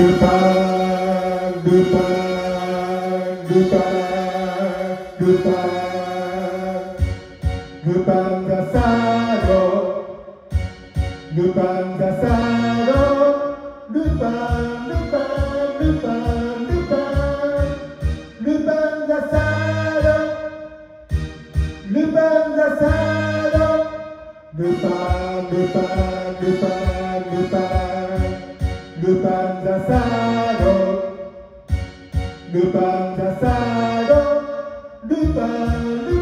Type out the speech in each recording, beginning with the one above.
Lupa, lupa, lupa, lupa, lupa, ルパンがサードルパンルパン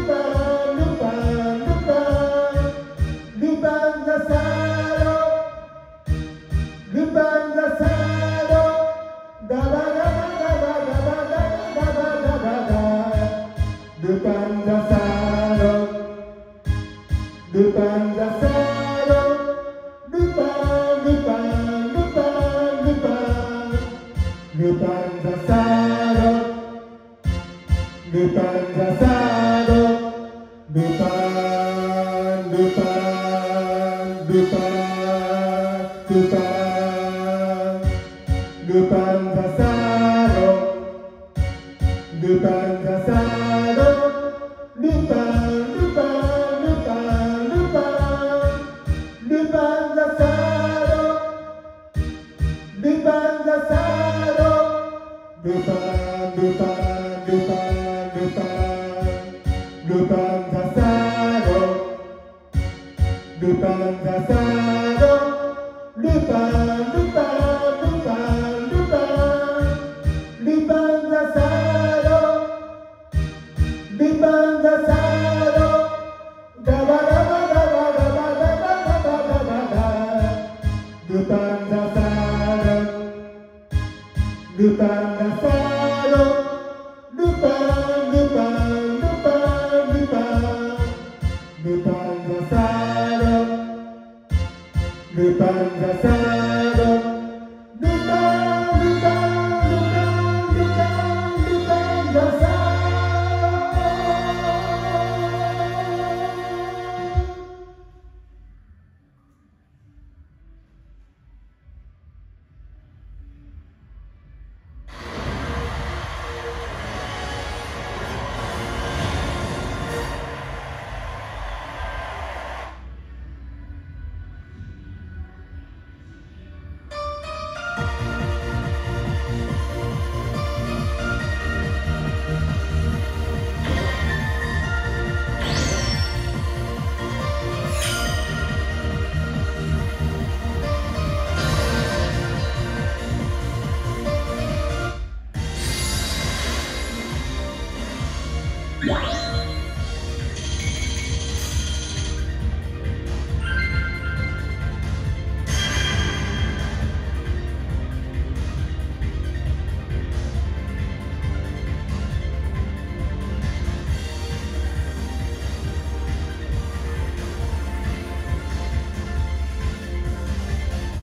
Goodbye. Dupan Dasado Dupan Dupan Dupan Dupan Dupan Dasado Dupan Dasado Daba daba daba daba daba daba daba daba Dupan Dasado Dupan Dasado Dupan Dupan Dupan Dupan Dupan The bands are